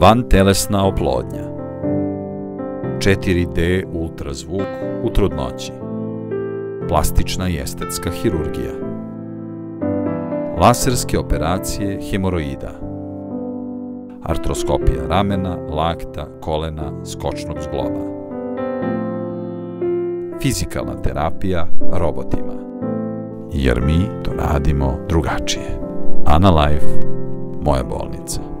van telesna oplodnja 4D ultrazvuk u trudnoći. Plastična i estetska hirurgija. Laserske operacije hemoroida. Artroskopija ramena, lakta, kolena, skočnog zgloba. Fizikalna terapija robotima. Jer mi to radimo drugačije. Ana Life, moja bolnica.